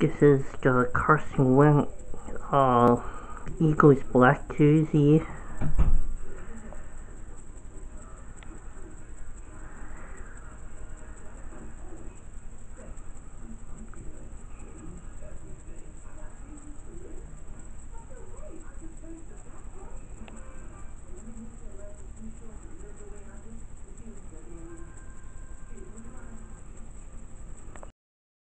This is the Carson Wentz uh, Eagles Black jersey.